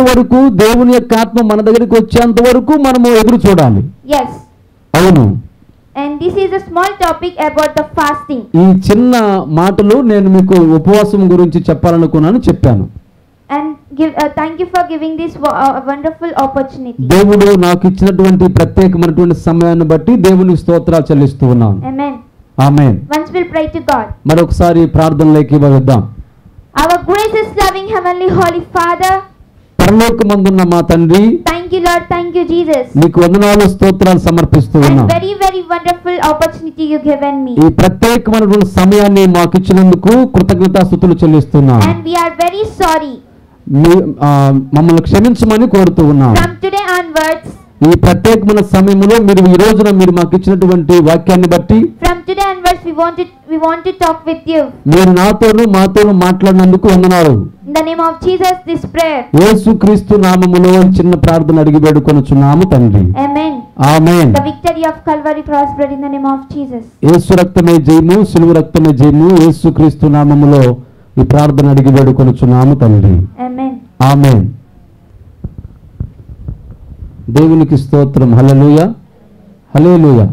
అప్పటి వరకు దేవుని యొక్క ఆత్మ మన దగ్గరికి వచ్చేంత వరకు మనము ఎదురు చూడాలి Yes. అవును And this is a small topic about the fasting. ఈ చిన్న మాటలు నేను మీకు ఉపవాసం గురించి చెప్పాలనుకున్నాను చెప్పాను And give, uh, thank you for giving this uh, wonderful opportunity. దేవుడు నాకు ఇచ్చినటువంటి ప్రత్యేకమైనటువంటి సమయాన్ని బట్టి దేవునికి స్తోత్రాలు చెల్లిస్తూ ఉన్నాను Amen. ఆమె Once we'll pray to God. మరొకసారి ప్రార్థనలోకి ఇవ్వద్దాం Our gracious, loving, heavenly, holy Father, పరలోకమందున్న మా తండ్రి thank you, Lord. Thank you, Jesus. నీకు వందనాలు స్తోత్రాలు సమర్పిస్తూ ఉన్నాం very, very wonderful opportunity you given me. ఈ ప్రత్యేకమైనటువంటి సమయాన్ని మాకు ఇచ్చినందుకు కృతజ్ఞతాస్థుతులు చెల్లిస్తున్నాం And we are very sorry. మీ- ఆ, మమ్మల్ని క్షమించమని కోరుతూ ఉన్నాం From today onwards, ఈ ప్రత్యేకమైన సమయంలో మీరు ఈ రోజున మీరు మాకు ఇచ్చినటువంటి వాక్యాన్ని బట్టి from today onwards, we want to, talk with you. మీరు నాతోనూ మాతోనూ మాట్లాడినందుకు వందనాలు In the name of Jesus, this prayer. యేసుక్రీస్తు నామములో చిన్న ప్రార్థన అడిగి వేడుకొనుచున్నాము తండ్రి Amen. Amen The victory of Calvary cross blood in the name of Jesus. యేసు రక్తమే జయము సిలువ రక్తమే జయము యేసుక్రీస్తు నామములో ఈ ప్రార్థన అడిగి వేడుకొనుచున్నాము తండ్రి Amen. ఆమేన్ దేవునికి స్తోత్రం హల్లెలూయా హల్లెలూయా